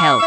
Help.